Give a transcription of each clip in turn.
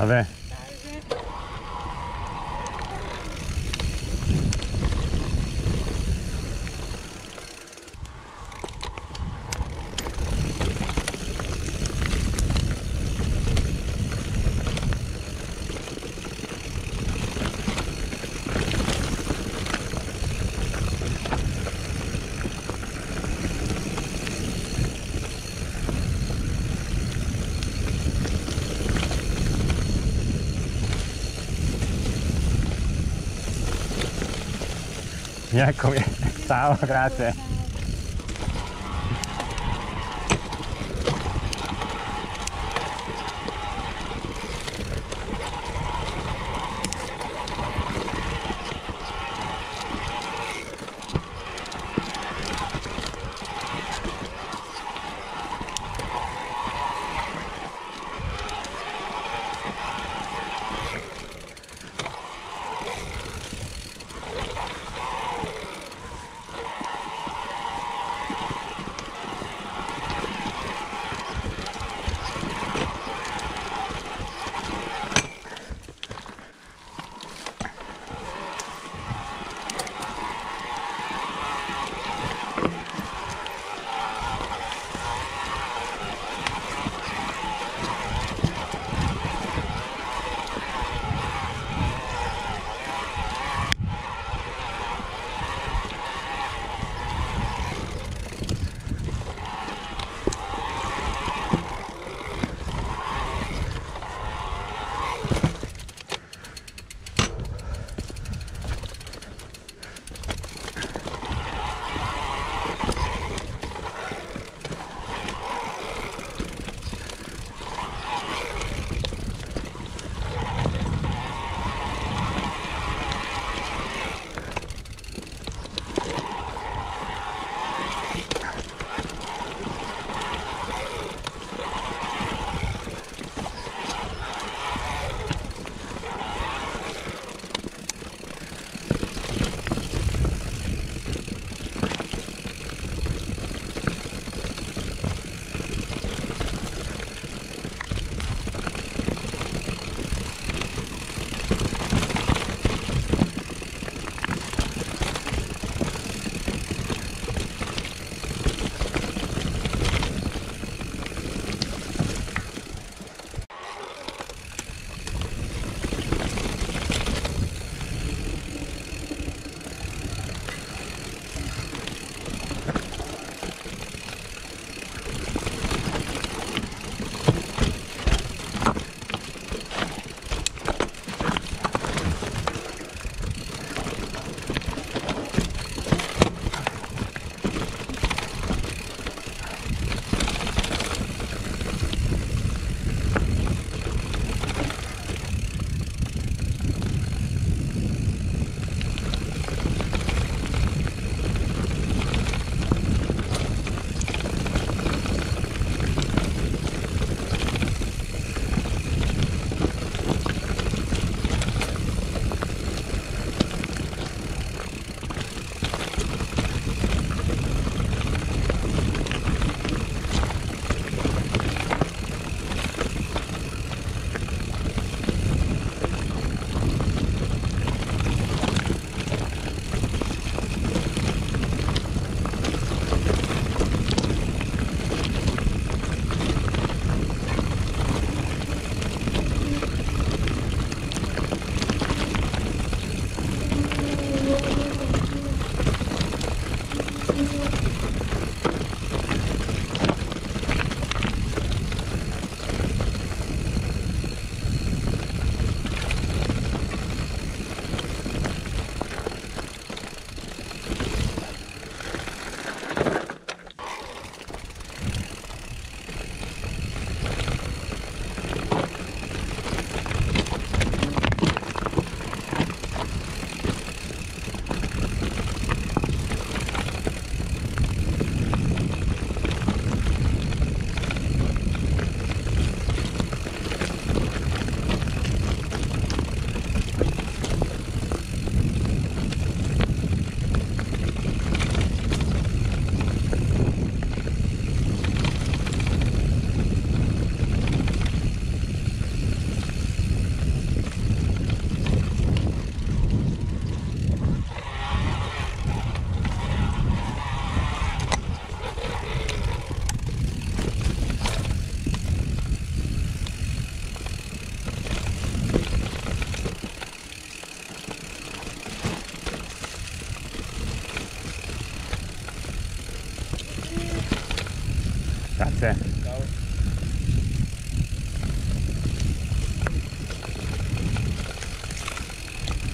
A ver. Eccomi. Ciao, grazie.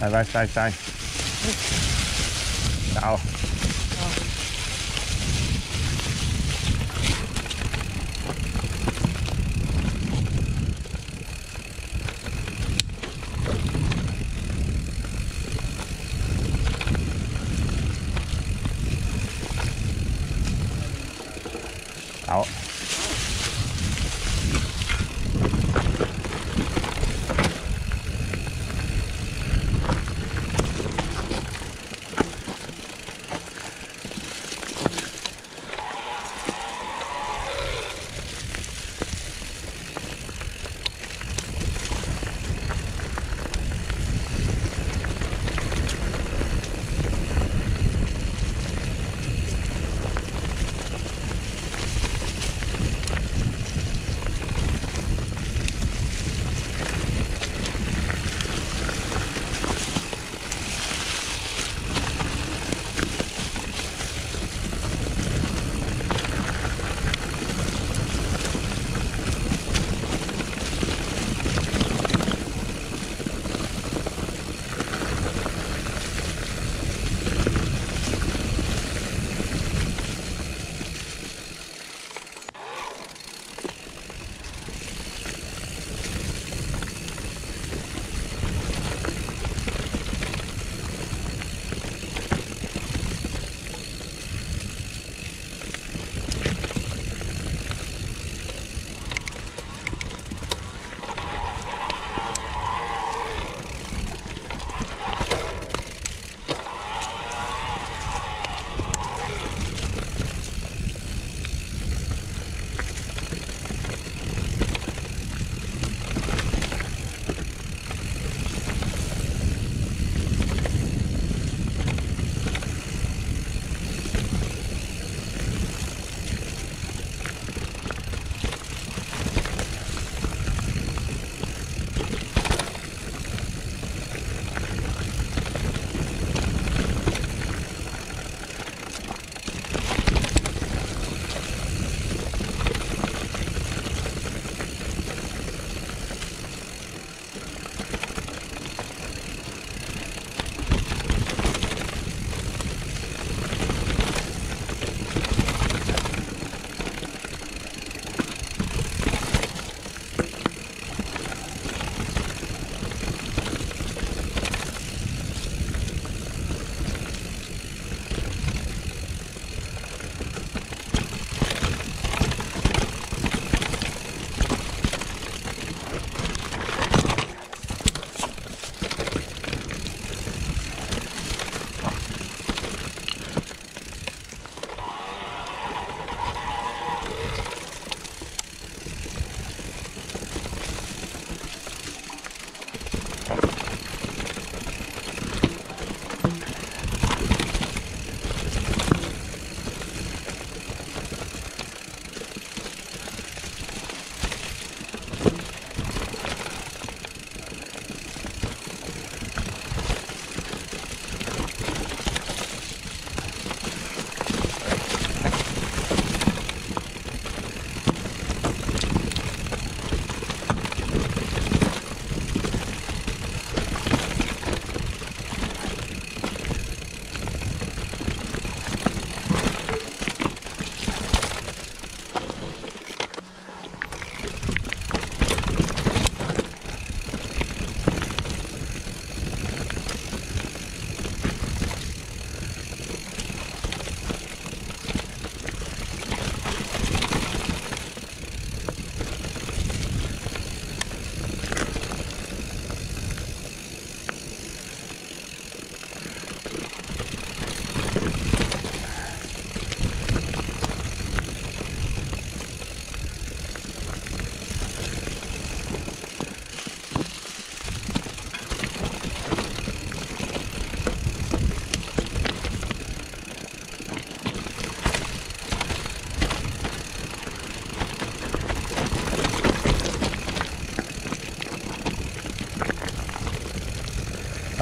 Vai, vai, sai, stai. Đào. Đào.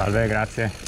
Salve, grazie.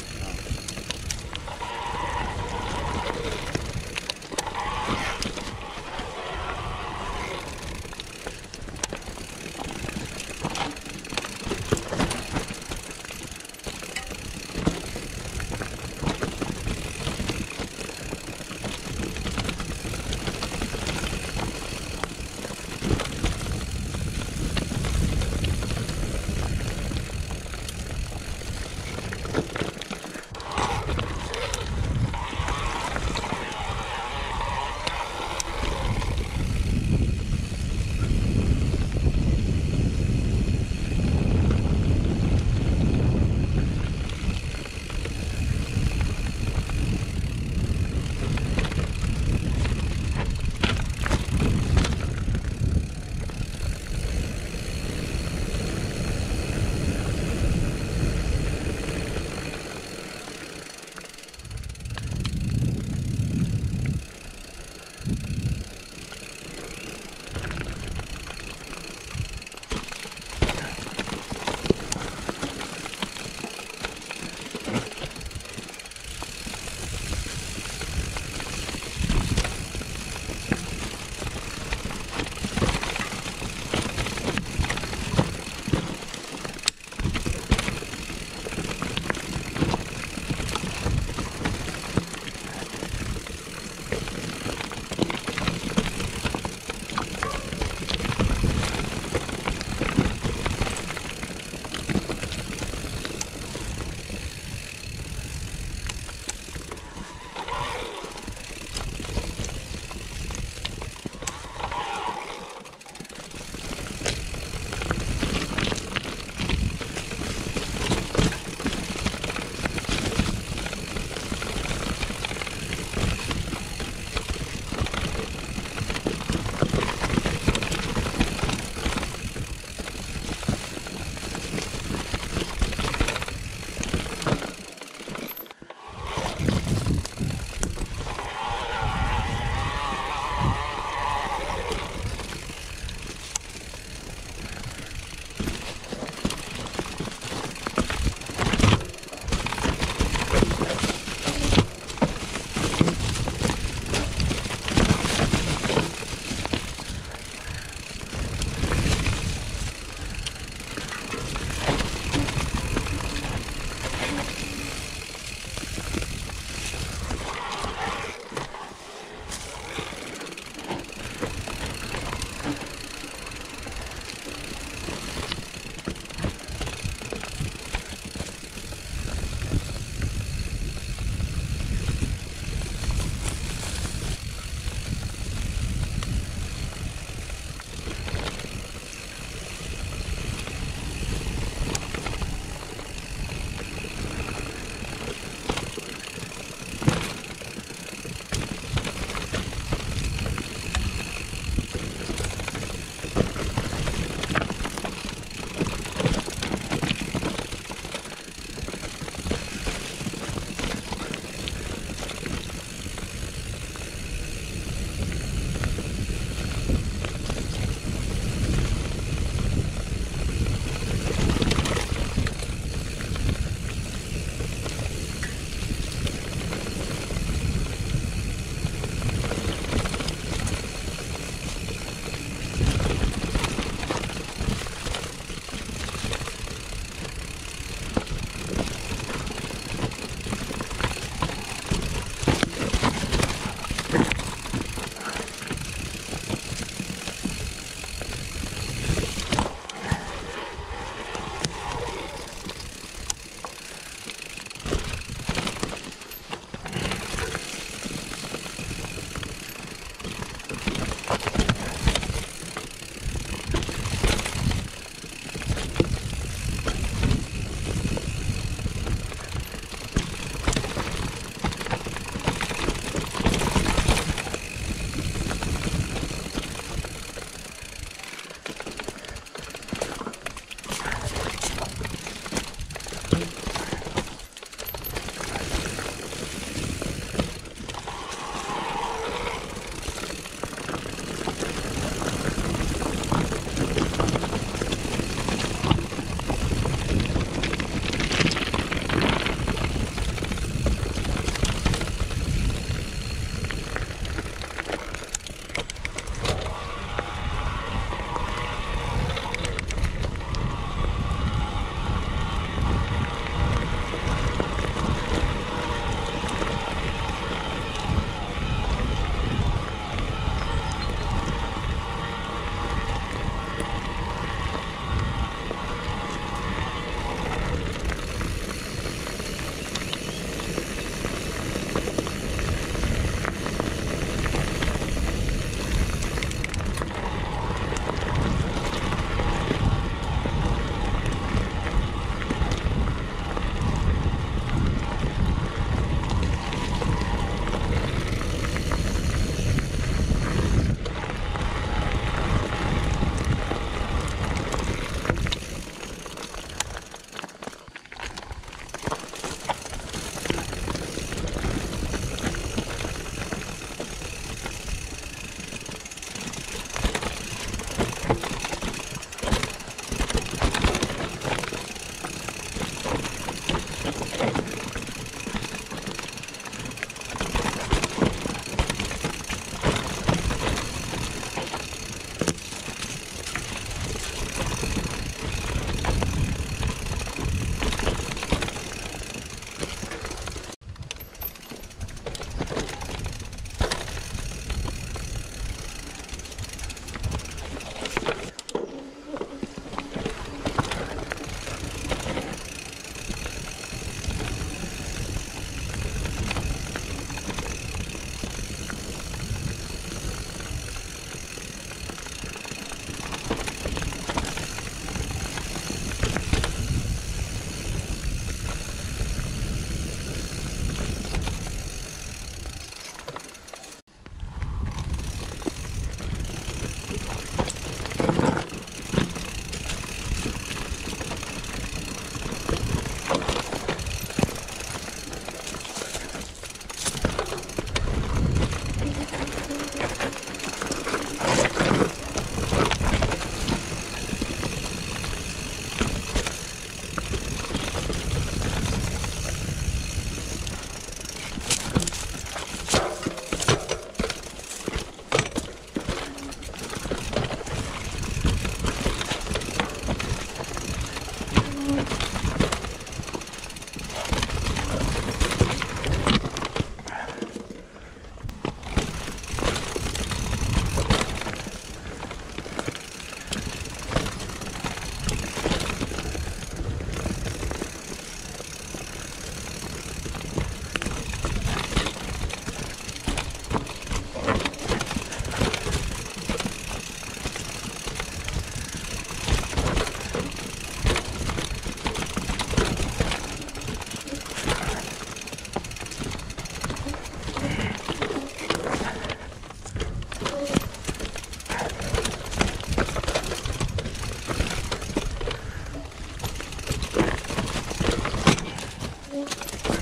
Okay.